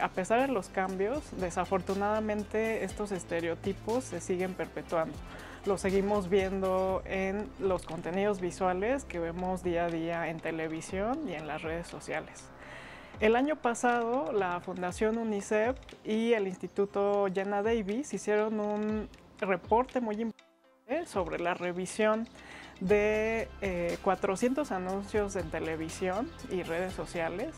A pesar de los cambios, desafortunadamente estos estereotipos se siguen perpetuando. Los seguimos viendo en los contenidos visuales que vemos día a día en televisión y en las redes sociales. El año pasado, la Fundación UNICEF y el Instituto Jenna Davis hicieron un reporte muy importante sobre la revisión de 400 eh, anuncios en televisión y redes sociales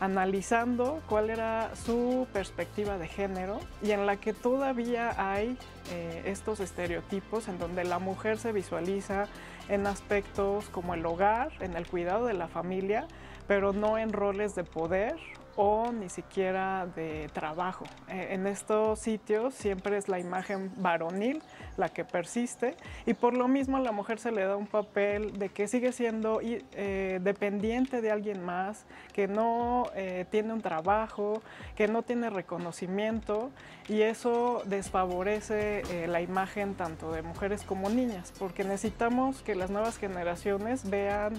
analizando cuál era su perspectiva de género y en la que todavía hay eh, estos estereotipos en donde la mujer se visualiza en aspectos como el hogar, en el cuidado de la familia, pero no en roles de poder o ni siquiera de trabajo. Eh, en estos sitios siempre es la imagen varonil la que persiste y por lo mismo a la mujer se le da un papel de que sigue siendo eh, dependiente de alguien más, que no eh, tiene un trabajo, que no tiene reconocimiento y eso desfavorece la imagen tanto de mujeres como niñas, porque necesitamos que las nuevas generaciones vean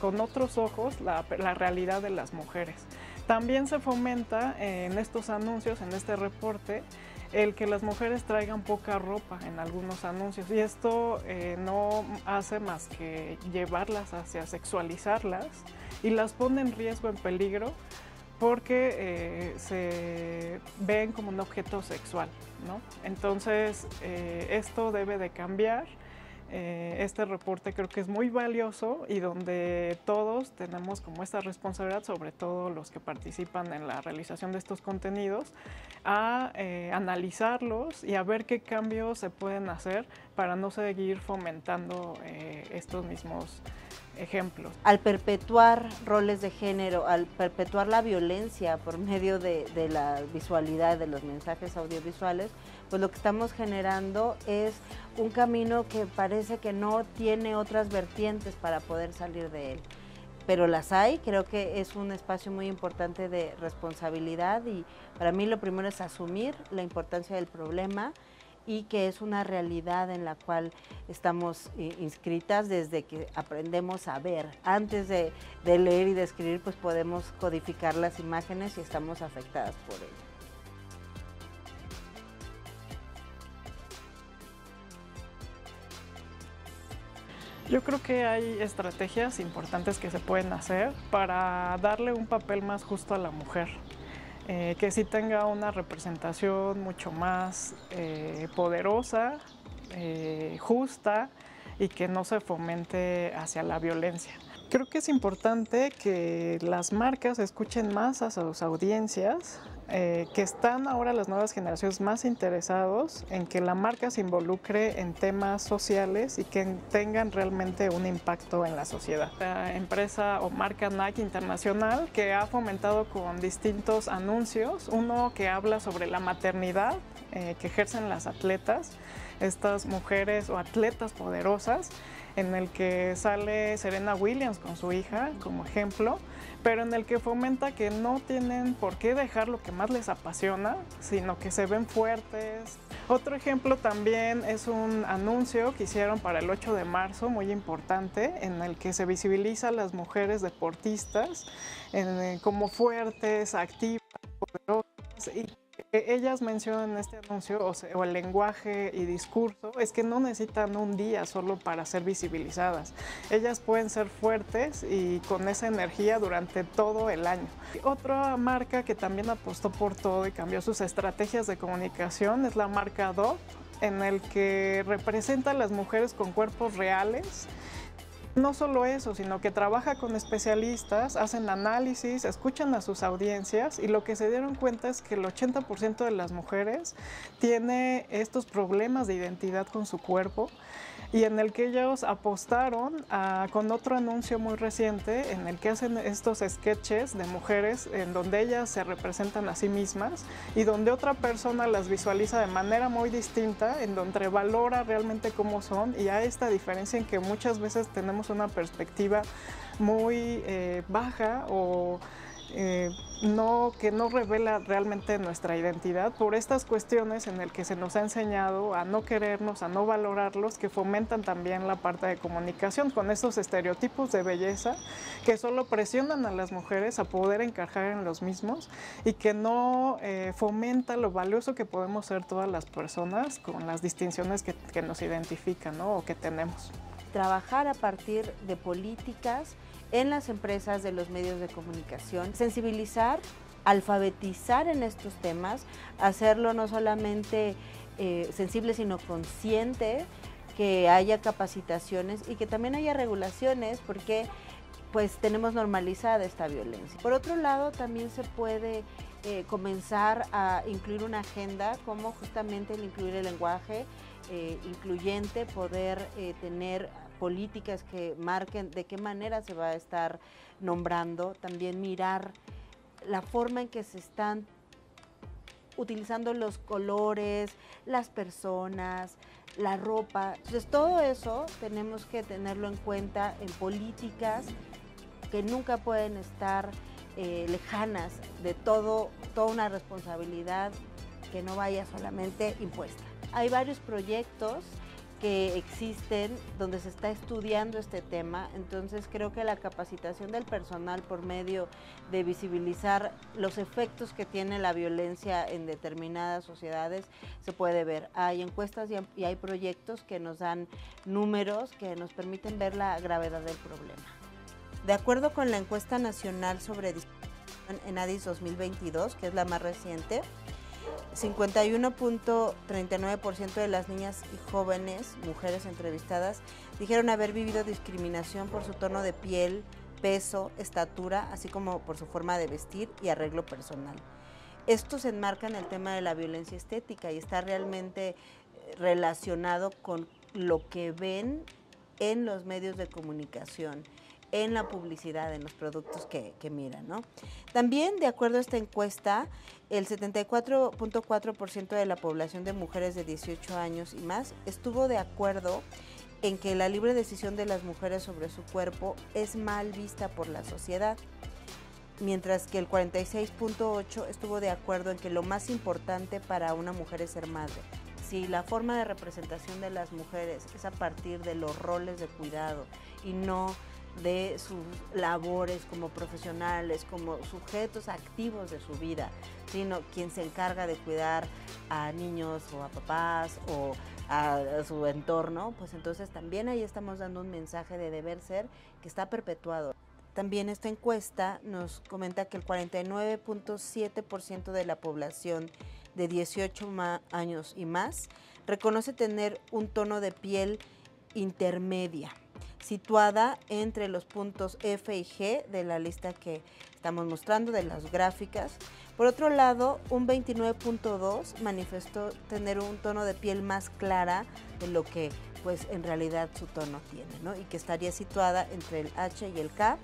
con otros ojos la realidad de las mujeres. También se fomenta en estos anuncios, en este reporte, el que las mujeres traigan poca ropa en algunos anuncios y esto eh, no hace más que llevarlas hacia sexualizarlas y las pone en riesgo, en peligro, porque eh, se ven como un objeto sexual. ¿no? Entonces, eh, esto debe de cambiar eh, este reporte creo que es muy valioso y donde todos tenemos como esta responsabilidad, sobre todo los que participan en la realización de estos contenidos, a eh, analizarlos y a ver qué cambios se pueden hacer para no seguir fomentando eh, estos mismos ejemplos. Al perpetuar roles de género, al perpetuar la violencia por medio de, de la visualidad de los mensajes audiovisuales, pues lo que estamos generando es un camino que parece que no tiene otras vertientes para poder salir de él. Pero las hay, creo que es un espacio muy importante de responsabilidad y para mí lo primero es asumir la importancia del problema y que es una realidad en la cual estamos eh, inscritas desde que aprendemos a ver. Antes de, de leer y de escribir, pues podemos codificar las imágenes y estamos afectadas por ello. Yo creo que hay estrategias importantes que se pueden hacer para darle un papel más justo a la mujer, eh, que sí tenga una representación mucho más eh, poderosa, eh, justa y que no se fomente hacia la violencia. Creo que es importante que las marcas escuchen más a sus audiencias, eh, que están ahora las nuevas generaciones más interesados en que la marca se involucre en temas sociales y que tengan realmente un impacto en la sociedad. La empresa o marca Nike Internacional que ha fomentado con distintos anuncios, uno que habla sobre la maternidad eh, que ejercen las atletas, estas mujeres o atletas poderosas, en el que sale Serena Williams con su hija como ejemplo, pero en el que fomenta que no tienen por qué dejar lo que más les apasiona, sino que se ven fuertes. Otro ejemplo también es un anuncio que hicieron para el 8 de marzo, muy importante, en el que se visibiliza a las mujeres deportistas eh, como fuertes, activas, poderosas y ellas mencionan en este anuncio, o, el lenguaje y discurso, es que no necesitan un día solo para ser visibilizadas. Ellas pueden ser fuertes y con esa energía durante todo el año. Otra marca que también apostó por todo y cambió sus estrategias de comunicación es la marca Dove, en el que representa a las mujeres con cuerpos reales no solo eso, sino que trabaja con especialistas, hacen análisis, escuchan a sus audiencias y lo que se dieron cuenta es que el 80% de las mujeres tiene estos problemas de identidad con su cuerpo y en el que ellos apostaron con otro anuncio muy reciente en el que hacen estos sketches de mujeres en donde ellas se representan a sí mismas y donde otra persona las visualiza de manera muy distinta, en donde valora realmente cómo son y hay esta diferencia en que muchas veces tenemos una perspectiva muy eh, baja o eh, no, que no revela realmente nuestra identidad por estas cuestiones en el que se nos ha enseñado a no querernos, a no valorarlos, que fomentan también la parte de comunicación con esos estereotipos de belleza que solo presionan a las mujeres a poder encajar en los mismos y que no eh, fomenta lo valioso que podemos ser todas las personas con las distinciones que, nos identifican o que tenemos. Trabajar a partir de políticas en las empresas de los medios de comunicación, sensibilizar, alfabetizar en estos temas, hacerlo no solamente eh, sensible, sino consciente, que haya capacitaciones y que también haya regulaciones, porque pues tenemos normalizada esta violencia. Por otro lado, también se puede eh, comenzar a incluir una agenda como justamente el incluir el lenguaje eh, incluyente, poder tener políticas que marquen de qué manera se va a estar nombrando, también mirar la forma en que se están utilizando los colores, las personas, la ropa. Entonces todo eso tenemos que tenerlo en cuenta en políticas que nunca pueden estar eh, lejanas de todo, toda una responsabilidad que no vaya solamente impuesta. Hay varios proyectos que existen donde se está estudiando este tema, entonces creo que la capacitación del personal por medio de visibilizar los efectos que tiene la violencia en determinadas sociedades se puede ver. Hay encuestas y hay proyectos que nos dan números que nos permiten ver la gravedad del problema. De acuerdo con la encuesta nacional sobre discriminación en ADIS 2022, que es la más reciente, 51.39% de las niñas y jóvenes, mujeres entrevistadas, dijeron haber vivido discriminación por su tono de piel, peso, estatura, así como por su forma de vestir y arreglo personal. Esto se enmarca en el tema de la violencia estética y está realmente eh, relacionado con lo que ven en los medios de comunicación en la publicidad, en los productos que, miran. ¿no? También, de acuerdo a esta encuesta, el 74.4% de la población de mujeres de 18 años y más estuvo de acuerdo en que la libre decisión de las mujeres sobre su cuerpo es mal vista por la sociedad, mientras que el 46.8% estuvo de acuerdo en que lo más importante para una mujer es ser madre. Si la forma de representación de las mujeres es a partir de los roles de cuidado y no de sus labores como profesionales, como sujetos activos de su vida, sino quien se encarga de cuidar a niños o a papás o a, su entorno, pues entonces también ahí estamos dando un mensaje de deber ser que está perpetuado. También esta encuesta nos comenta que el 49.7% de la población de 18 años y más reconoce tener un tono de piel intermedia situada entre los puntos F y G de la lista que estamos mostrando de las gráficas. Por otro lado, un 29.2 manifestó tener un tono de piel más clara de lo que pues en realidad su tono tiene, ¿no? Y que estaría situada entre el H y el K.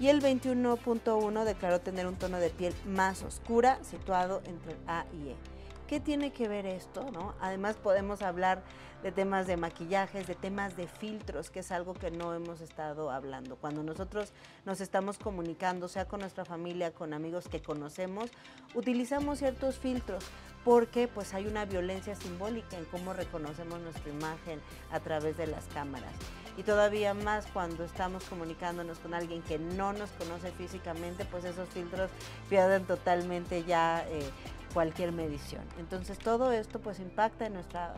Y el 21.1 declaró tener un tono de piel más oscura, situado entre el A y E. ¿Qué tiene que ver esto? ¿no? Además podemos hablar de temas de maquillajes, de temas de filtros, que es algo que no hemos estado hablando. Cuando nosotros nos estamos comunicando, sea con nuestra familia, con amigos que conocemos, utilizamos ciertos filtros porque pues hay una violencia simbólica en cómo reconocemos nuestra imagen a través de las cámaras. Y todavía más cuando estamos comunicándonos con alguien que no nos conoce físicamente, pues esos filtros pierden totalmente ya eh, cualquier medición. Entonces todo esto pues impacta en nuestra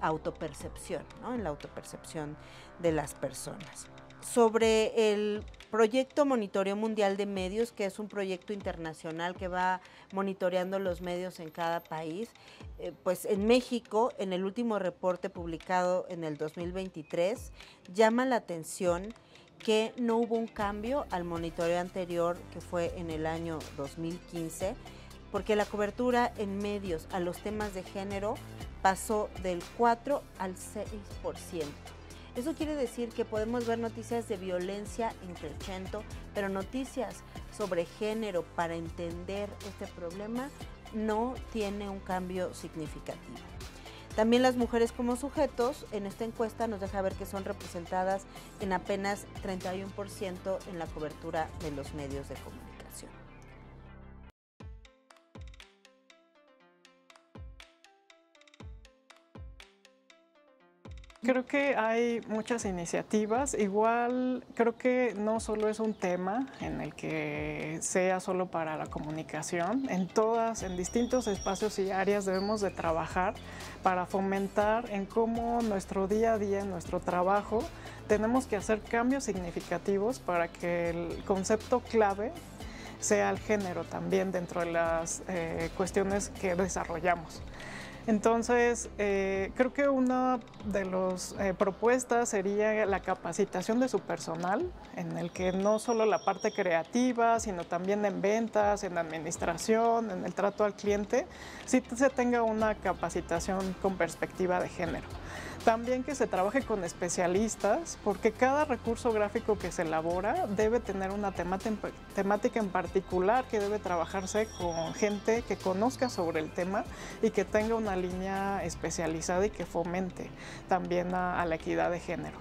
autopercepción, ¿no? en la autopercepción de las personas. Sobre el proyecto Monitoreo Mundial de Medios, que es un proyecto internacional que va monitoreando los medios en cada país, eh, pues en México, en el último reporte publicado en el 2023, llama la atención que no hubo un cambio al monitoreo anterior que fue en el año 2015 porque la cobertura en medios a los temas de género pasó del 4 al 6%. Eso quiere decir que podemos ver noticias de violencia increciendo, pero noticias sobre género para entender este problema no tiene un cambio significativo. También las mujeres como sujetos en esta encuesta nos deja ver que son representadas en apenas 31% en la cobertura de los medios de comunicación. Creo que hay muchas iniciativas. Igual creo que no solo es un tema en el que sea solo para la comunicación. En todas, en distintos espacios y áreas debemos de trabajar para fomentar en cómo nuestro día a día, nuestro trabajo, tenemos que hacer cambios significativos para que el concepto clave sea el género también dentro de las eh, cuestiones que desarrollamos. Entonces, eh, creo que una de las eh, propuestas sería la capacitación de su personal, en el que no solo la parte creativa, sino también en ventas, en administración, en el trato al cliente, sí se tenga una capacitación con perspectiva de género. También que se trabaje con especialistas, porque cada recurso gráfico que se elabora debe tener una temática en particular que debe trabajarse con gente que conozca sobre el tema y que tenga una línea especializada y que fomente también a, la equidad de género.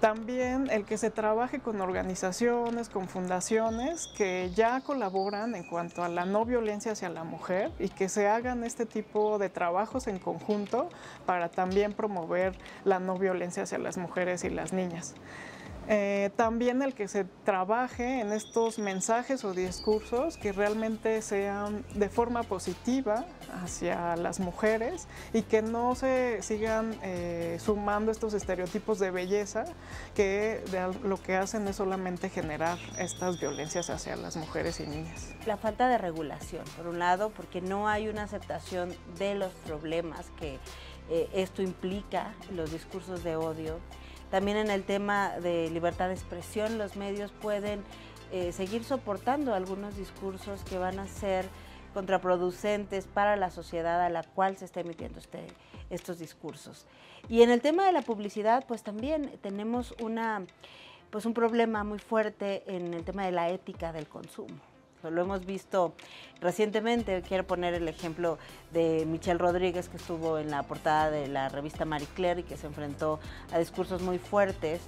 También el que se trabaje con organizaciones, con fundaciones que ya colaboran en cuanto a la no violencia hacia la mujer y que se hagan este tipo de trabajos en conjunto para también promover la no violencia hacia las mujeres y las niñas. Eh, también el que se trabaje en estos mensajes o discursos que realmente sean de forma positiva hacia las mujeres y que no se sigan eh, sumando estos estereotipos de belleza que lo que hacen es solamente generar estas violencias hacia las mujeres y niñas. La falta de regulación, por un lado, porque no hay una aceptación de los problemas que eh, esto implica, los discursos de odio también en el tema de libertad de expresión, los medios pueden eh, seguir soportando algunos discursos que van a ser contraproducentes para la sociedad a la cual se está emitiendo este, estos discursos. Y en el tema de la publicidad, pues también tenemos una, pues un problema muy fuerte en el tema de la ética del consumo. Lo hemos visto recientemente, quiero poner el ejemplo de Michelle Rodríguez, que estuvo en la portada de la revista Marie Claire y que se enfrentó a discursos muy fuertes,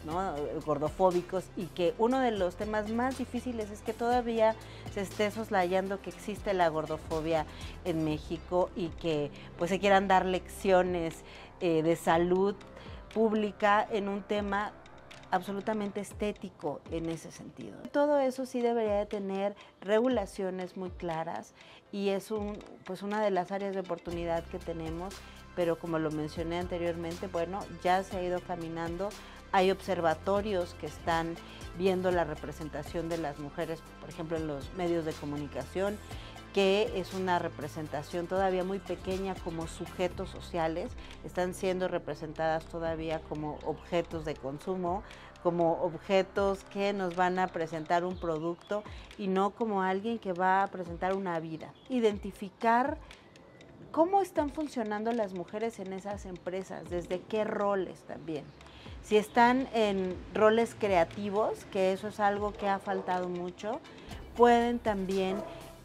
gordofóbicos, y que uno de los temas más difíciles es que todavía se esté soslayando que existe la gordofobia en México y que pues se quieran dar lecciones eh, de salud pública en un tema absolutamente estético en ese sentido. Todo eso sí debería de tener regulaciones muy claras y es un, pues una de las áreas de oportunidad que tenemos, pero como lo mencioné anteriormente, bueno, ya se ha ido caminando. Hay observatorios que están viendo la representación de las mujeres, por ejemplo, en los medios de comunicación que es una representación todavía muy pequeña como sujetos sociales, están siendo representadas todavía como objetos de consumo, como objetos que nos van a presentar un producto y no como alguien que va a presentar una vida. Identificar cómo están funcionando las mujeres en esas empresas, desde qué roles también. Si están en roles creativos, que eso es algo que ha faltado mucho, pueden también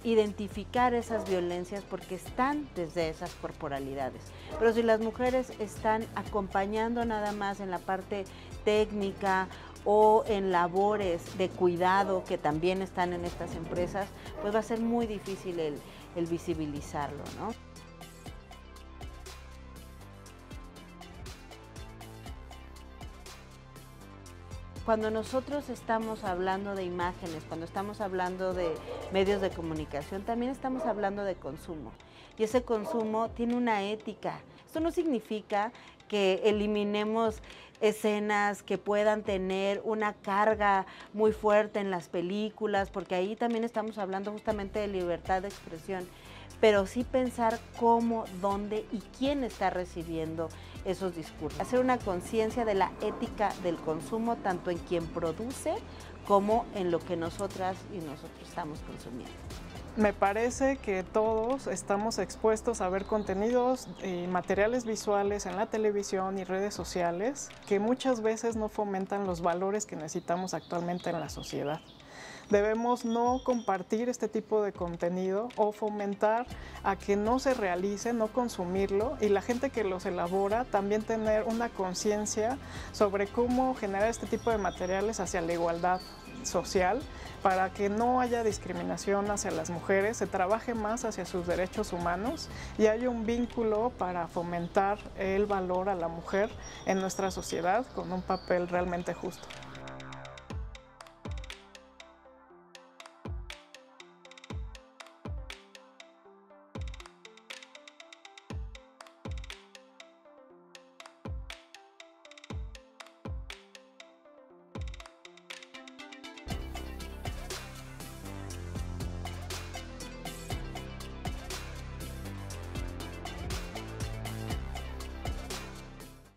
identificar esas violencias porque están desde esas corporalidades. Pero si las mujeres están acompañando nada más en la parte técnica o en labores de cuidado que también están en estas empresas, pues va a ser muy difícil el, el visibilizarlo, ¿no? Cuando nosotros estamos hablando de imágenes, cuando estamos hablando de medios de comunicación, también estamos hablando de consumo. Y ese consumo tiene una ética. Esto no significa que eliminemos escenas que puedan tener una carga muy fuerte en las películas, porque ahí también estamos hablando justamente de libertad de expresión pero sí pensar cómo, dónde y quién está recibiendo esos discursos. Hacer una conciencia de la ética del consumo, tanto en quien produce como en lo que nosotras y nosotros estamos consumiendo. Me parece que todos estamos expuestos a ver contenidos y materiales visuales en la televisión y redes sociales que muchas veces no fomentan los valores que necesitamos actualmente en la sociedad. Debemos no compartir este tipo de contenido o fomentar a que no se realice, no consumirlo y la gente que los elabora también tener una conciencia sobre cómo generar este tipo de materiales hacia la igualdad social para que no haya discriminación hacia las mujeres, se trabaje más hacia sus derechos humanos y haya un vínculo para fomentar el valor a la mujer en nuestra sociedad con un papel realmente justo.